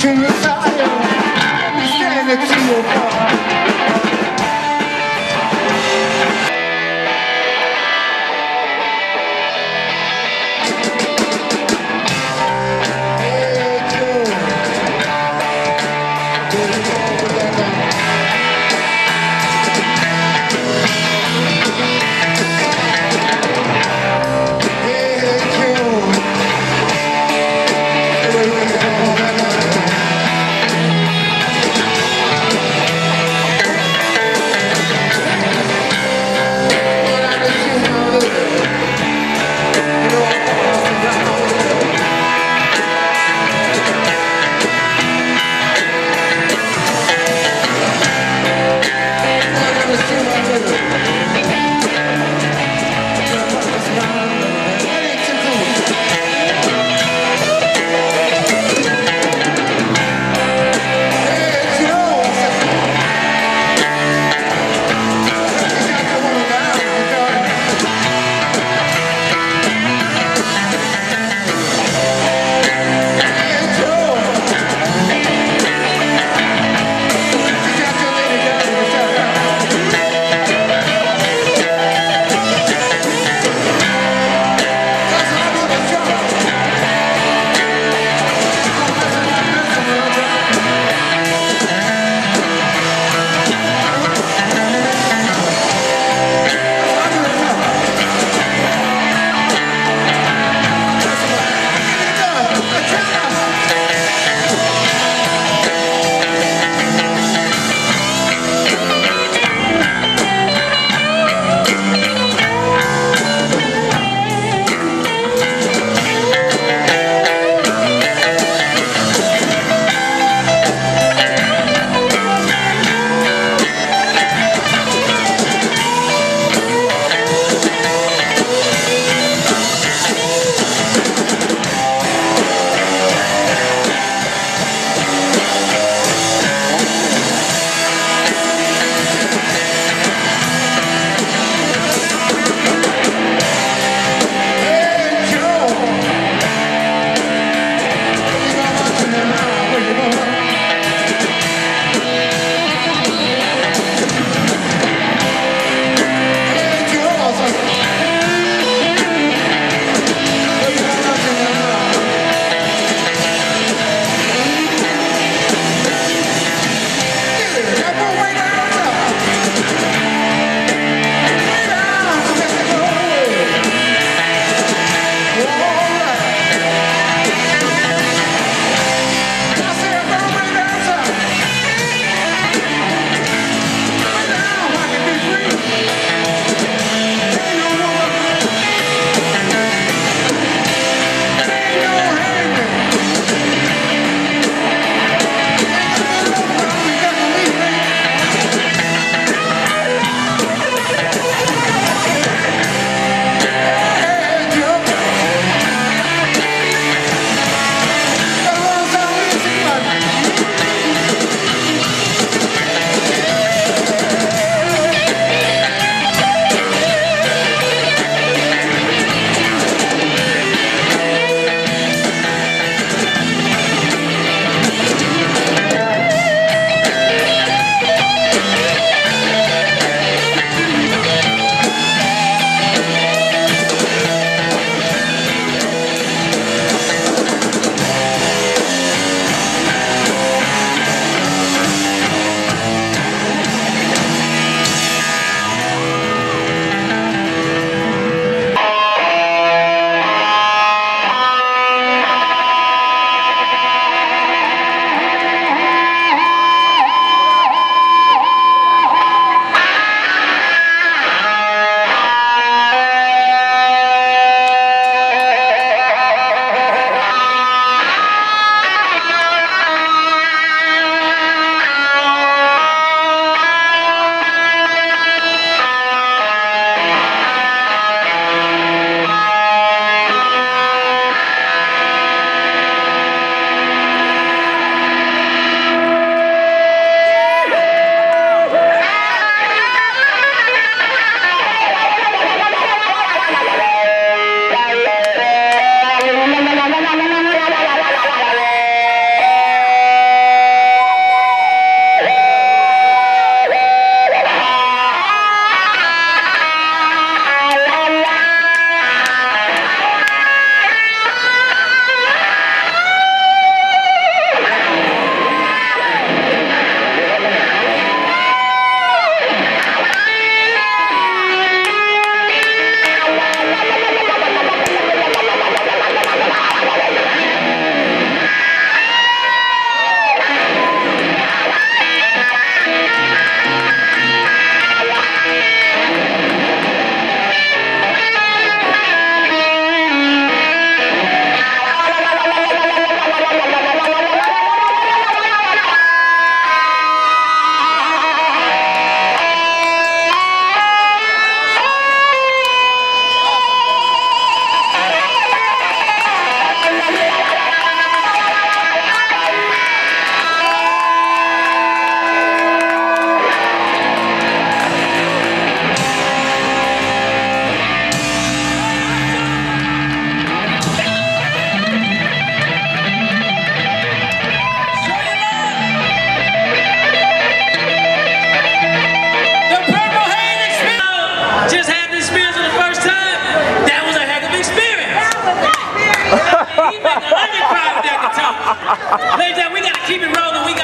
to the fire, standing to your fire.